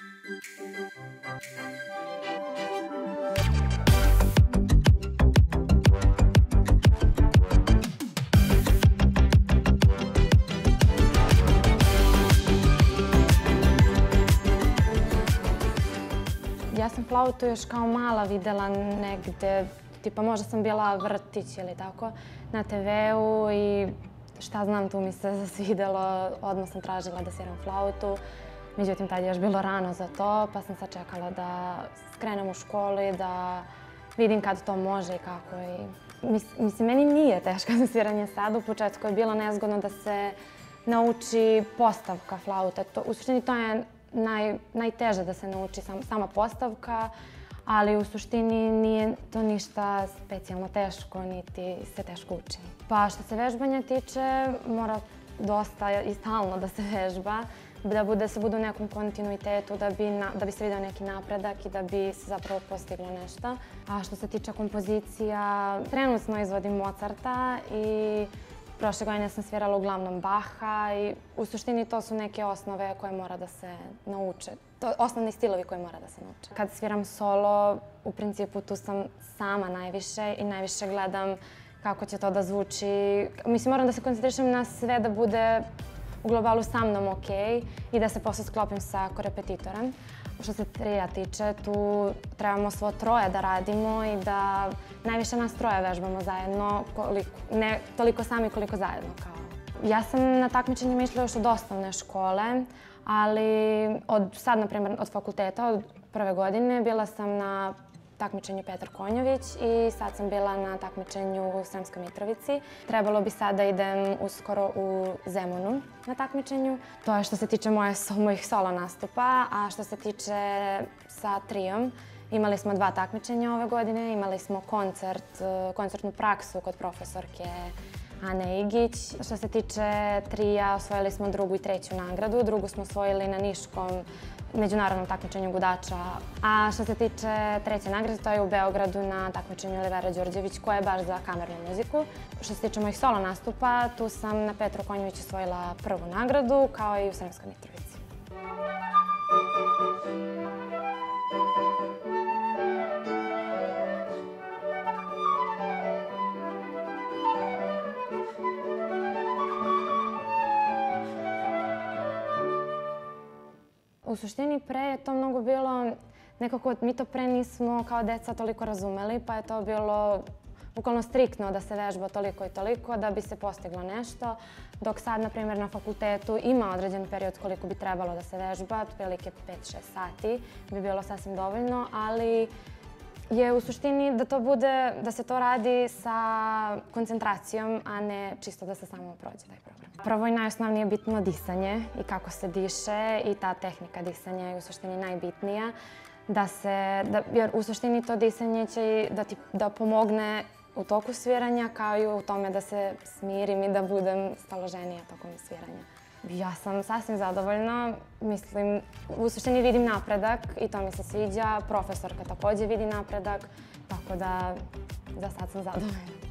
Ja sam flautu još kao mala videla negde, tipa možda sam bila vrtić ili tako, na TV-u i šta znam, tu mi se svidelo, odmah sam tražila da sviram flautu. Međutim, tad je još bilo rano za to, pa sam sad čekala da skrenem u školi, da vidim kad to može i kako. I, mislim, meni nije teško sviranje sad. U početku je bilo nezgodno da se nauči postavka flaute. To, u suštini to je naj, najteže da se nauči sam, sama postavka, ali u suštini nije to ništa specijalno teško, niti se teško uči. Pa što se vežbanja tiče, mora dosta i stalno da se vežba, da bude, se bude u nekom kontinuitetu, da bi, da bi se video neki napredak i da bi se zapravo postiglo nešto. A što se tiče kompozicija, trenutno izvodim Mozarta i Prošle godine sam svirala uglavnom Baha i u suštini to su neke osnove koje mora da se nauče. To, osnovni stilovi koji mora da se nauče. Kad sviram solo, u principu tu sam sama najviše i najviše gledam kako će to da zvuči. Mislim, moram da se koncentrišem na sve da bude u globalu sa mnom ok i da se posle sklopim sa korepetitorem. Što se trija tiče, tu trebamo svo troje da radimo i da najviše nas troje vežbamo zajedno, koliko, ne toliko sami koliko zajedno. Kao. Ja sam na takmičenje išla još od osnovne škole, ali od sad, na primjer, od fakulteta, od prve godine, bila sam na takmičenju Petar Konjović i sad sam bila na takmičenju u Sremskoj Mitrovici. Trebalo bi sad da idem uskoro u Zemunu na takmičenju. To je što se tiče moje, mojih solo nastupa, a što se tiče sa trijom, Imali smo dva takmičenja ove godine, imali smo koncert, koncertnu praksu kod profesorke Ane Igić. Što se tiče trija, osvojili smo drugu i treću nagradu. Drugu smo osvojili na Niškom međunarodnom takmičenju gudača. A što se tiče treće nagrade, to je u Beogradu na takmičenju Olivera Đorđević, koja je baš za kamernu muziku. Što se tiče mojih solo nastupa, tu sam na Petru Konjović osvojila prvu nagradu, kao i u Sremskoj Mitrovici. U suštini pre je to mnogo bilo, nekako mi to pre nismo kao deca toliko razumeli, pa je to bilo bukvalno striktno da se vežba toliko i toliko da bi se postiglo nešto. Dok sad, na primjer, na fakultetu ima određen period koliko bi trebalo da se vežba, otprilike 5-6 sati bi bilo sasvim dovoljno, ali je u suštini da to bude, da se to radi sa koncentracijom, a ne čisto da se samo prođe taj program. Prvo i najosnovnije je bitno disanje i kako se diše i ta tehnika disanja je u suštini najbitnija. Da se, da, jer u suštini to disanje će da ti da pomogne u toku sviranja kao i u tome da se smirim i da budem staloženija tokom sviranja. Ja sam sasvim zadovoljna. Mislim, u suštini vidim napredak i to mi se sviđa. Profesorka takođe vidi napredak, tako da za sad sam zadovoljna.